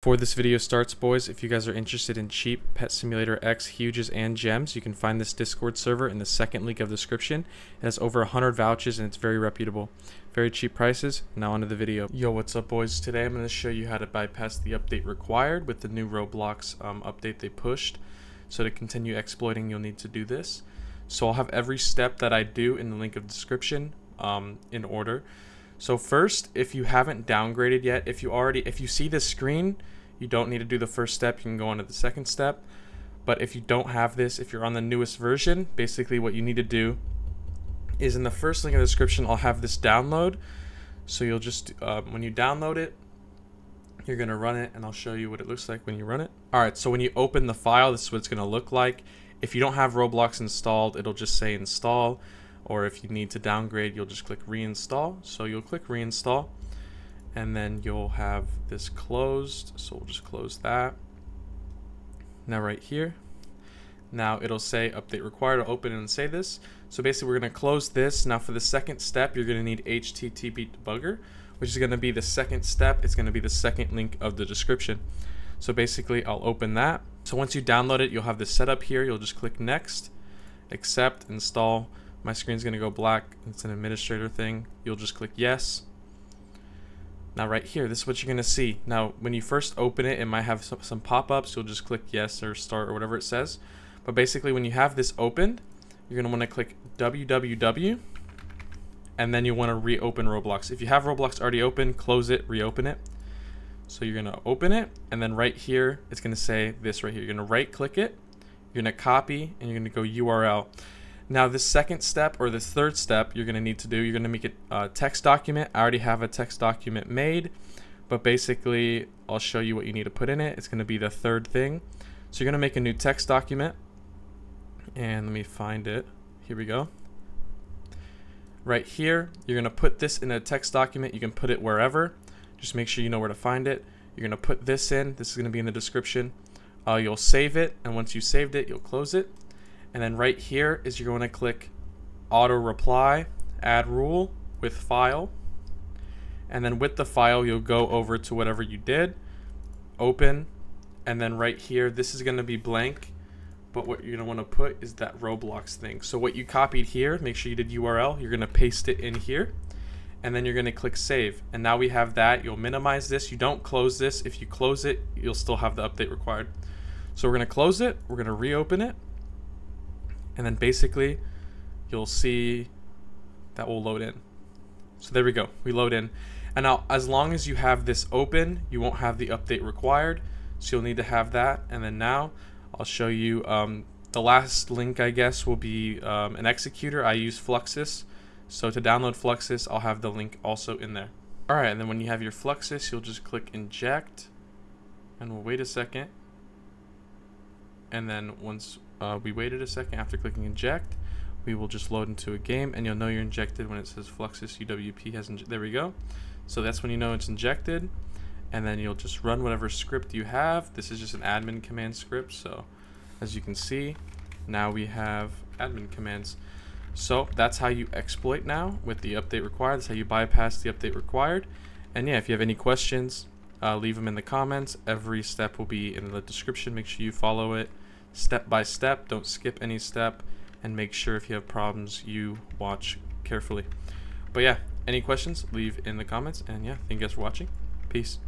Before this video starts, boys, if you guys are interested in cheap Pet Simulator X huges and gems, you can find this Discord server in the second link of the description. It has over 100 vouchers and it's very reputable. Very cheap prices. Now onto the video. Yo, what's up, boys? Today I'm going to show you how to bypass the update required with the new Roblox um, update they pushed. So to continue exploiting, you'll need to do this. So I'll have every step that I do in the link of description um, in order. So first, if you haven't downgraded yet, if you already, if you see this screen, you don't need to do the first step. You can go on to the second step. But if you don't have this, if you're on the newest version, basically what you need to do is in the first link in the description, I'll have this download. So you'll just, uh, when you download it, you're going to run it and I'll show you what it looks like when you run it. All right, so when you open the file, this is what it's going to look like. If you don't have Roblox installed, it'll just say install or if you need to downgrade you'll just click reinstall. So you'll click reinstall and then you'll have this closed. So we'll just close that. Now right here. Now it'll say update required. To open and say this. So basically we're going to close this. Now for the second step you're going to need http debugger which is going to be the second step. It's going to be the second link of the description. So basically I'll open that. So once you download it you'll have this setup here. You'll just click next accept install my screen's gonna go black it's an administrator thing you'll just click yes. Now right here this is what you're gonna see. Now when you first open it it might have some, some pop-ups you'll just click yes or start or whatever it says. But basically when you have this opened you're gonna want to click www and then you want to reopen Roblox. If you have Roblox already open close it reopen it. So you're gonna open it and then right here it's gonna say this right here. You're gonna right click it you're gonna copy and you're gonna go URL now the second step or the third step you're going to need to do, you're going to make it a text document. I already have a text document made, but basically I'll show you what you need to put in it. It's going to be the third thing. So you're going to make a new text document and let me find it. Here we go. Right here, you're going to put this in a text document. You can put it wherever. Just make sure you know where to find it. You're going to put this in. This is going to be in the description. Uh, you'll save it, and once you saved it, you'll close it. And then right here is you're going to click auto reply, add rule with file. And then with the file, you'll go over to whatever you did, open, and then right here, this is going to be blank. But what you're going to want to put is that Roblox thing. So what you copied here, make sure you did URL. You're going to paste it in here. And then you're going to click save. And now we have that. You'll minimize this. You don't close this. If you close it, you'll still have the update required. So we're going to close it. We're going to reopen it and then basically you'll see that will load in. So there we go, we load in. And now as long as you have this open, you won't have the update required. So you'll need to have that. And then now I'll show you um, the last link, I guess, will be um, an executor. I use Fluxus. So to download Fluxus, I'll have the link also in there. All right, and then when you have your Fluxus, you'll just click inject and we'll wait a second. And then once uh, we waited a second after clicking inject. We will just load into a game and you'll know you're injected when it says Fluxus UWP has there we go. So that's when you know it's injected and then you'll just run whatever script you have. This is just an admin command script. So as you can see, now we have admin commands. So that's how you exploit now with the update required. That's how you bypass the update required. And yeah, if you have any questions, uh, leave them in the comments. Every step will be in the description. Make sure you follow it step by step. Don't skip any step. And make sure if you have problems, you watch carefully. But yeah, any questions, leave in the comments. And yeah, thank you guys for watching. Peace.